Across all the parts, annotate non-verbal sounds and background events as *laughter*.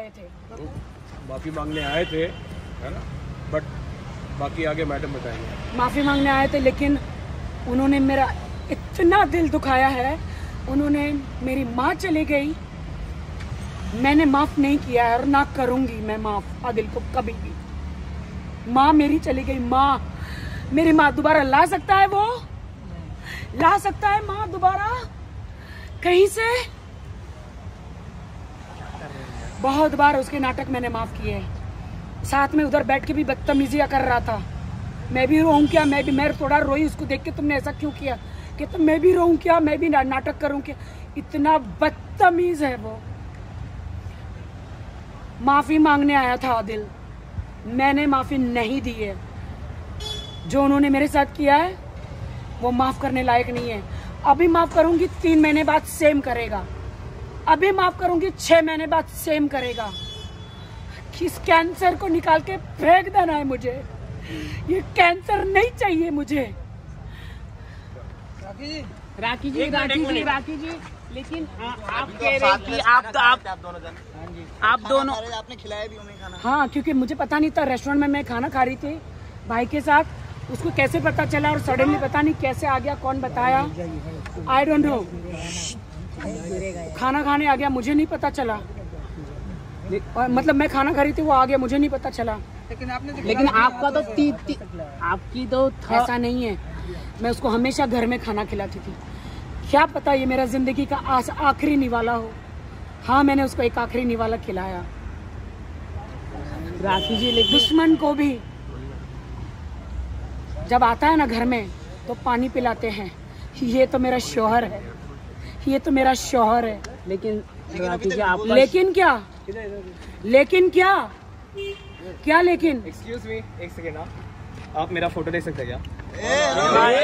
आए थे। माफ़ी मांगने आए थे है ना? बट बाकी आगे मैडम बताएँगे। माफ़ी मांगने आए थे लेकिन उन्होंने मेरा इतना दिल दुखाया है उन्होंने मेरी माँ चली गई। मैंने माफ़ नहीं किया है और ना करूँगी मैं माफ़ आदिल को कभी भी। माँ मेरी चली गई माँ। मेरी माँ दोबारा ला सकता है वो? ला सकता है माँ दोबारा? कहीं से? बहुत बार उसके नाटक मैंने माफ़ किए हैं। साथ में उधर बैठ के भी बदतमीजियाँ कर रहा था। मैं भी रोऊँ क्या? मैं भी मैं थोड़ा रोई, उसको देख के तुमने ऐसा क्यों किया? कि तो मैं भी रोऊं क्या? मैं भी नाटक करूँ क्या? इतना बदतमीज है वो। माफ़ी मांगने आया था आदिल। मैंने माफ़ी नहीं दी है। जो उन्होंने मेरे साथ किया है, वो माफ़ करने लायक नहीं है। अभी माफ़ करूँगी, तीन महीने बाद सेम करेगा। अभी माफ़ करूँगी छह महीने बाद सेम करेगा। इस कैंसर को निकाल के फेंक देना है मुझे। ये कैंसर नहीं चाहिए मुझे। राखी जी। राखी जी राखी जी लेकिन आ, आप कह रहे हैं कि आप तो आप आप दोनों जन। आप दोनों आपने खिलाया भी हमें खाना। हाँ क्योंकि मुझे पता नहीं था रेस्टोरेंट में मैं खाना खा रही थी भाई के साथ। उसको कैसे पता चला और सडनली पता नहीं कैसे आ गया कौन बताया? आई डोंट नो खाना खाने आ गया मुझे नहीं पता चला। और मतलब मैं खाना खा रही थी वो आ गया मुझे नहीं पता चला। लेकिन आपने लेकिन आपका तो ती, ती, आपकी तो ऐसा नहीं है। मैं उसको हमेशा घर में खाना खिलाती थी। क्या पता ये मेरा ज़िंदगी का आखिरी निवाला हो। हाँ मैंने उसको एक आखिरी निवाला खिलाया। राखी जी लेकिन दुश्मन को भी। जब आता है ना घर में तो पानी पिलाते हैं। ये तो मेरा शोहर है। ये तो मेरा शोहर है। लेकिन जी आप लेकिन क्या? लेकिन क्या? क्या लेकिन? एक्सक्यूज मी एक सेकेंड आप आप मेरा फ़ोटो ले सकते हैं क्या? भाई।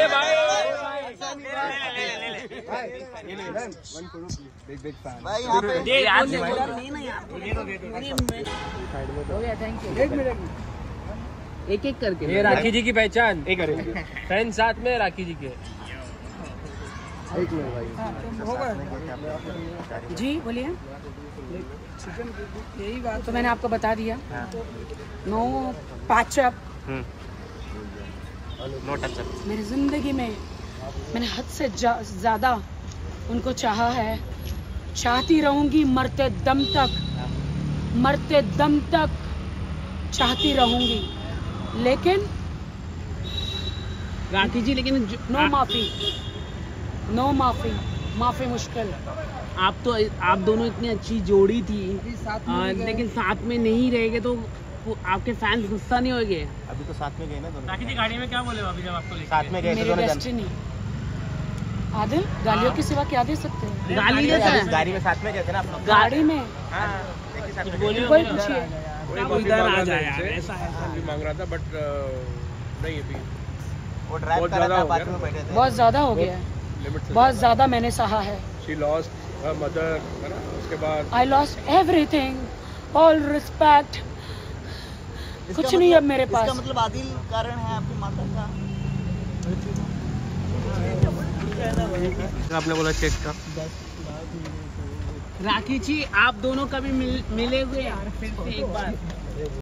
यहाँ पे एक एक करके। राखी जी की पहचान। *laughs* एक फ़ैन साथ में राखी जी के। जी बोलिए। यही बात तो मैंने आपको बता दिया। नो पाचअप मेरी ज़िंदगी में मैंने हद से ज़्यादा उनको चाहा है। चाहती रहूँगी मरते दम तक। मरते दम तक चाहती रहूँगी। लेकिन राखी जी लेकिन नो माफ़ी। नो माफ़ी माफ़ी मुश्किल आप तो आप दोनों इतनी अच्छी जोड़ी थी। साथ आ, लेकिन साथ में नहीं रहेंगे तो आपके फैंस गुस्सा नहीं होंगे। अभी तो साथ में गए ना दोनों। राखी जी गाड़ी में क्या बोले अभी जब आपको साथ में गए मेरी दोनों जन। डेस्टिनी आदिल गालियों के सिवा क्या दे सकते हैं? गाली देता है। गाड़ी में साथ में गए थे ना आप गाड़ी में? हाँ ही में बोलिए कोई पूछिए। माफ़ी इधर आ जाए उनसे, ऐसा है। मांग रहा था बट नहीं अभी। वो ड्राइव बहुत कर रहा ज़्यादा था हो गया। में बैठे थे। बहुत ज़्यादा हो गया। है बहुत ज़्यादा मैंने सहा है। शी लॉस्ट हर मदर ना? उसके बाद I lost everything all respect कुछ नहीं अब मतलब- मेरे पास। मतलब आदिल कारण है आपकी माता का? आपने बोला चेक का। राखी जी आप दोनों कभी मिल, मिले हुए यार फिर से एक बार।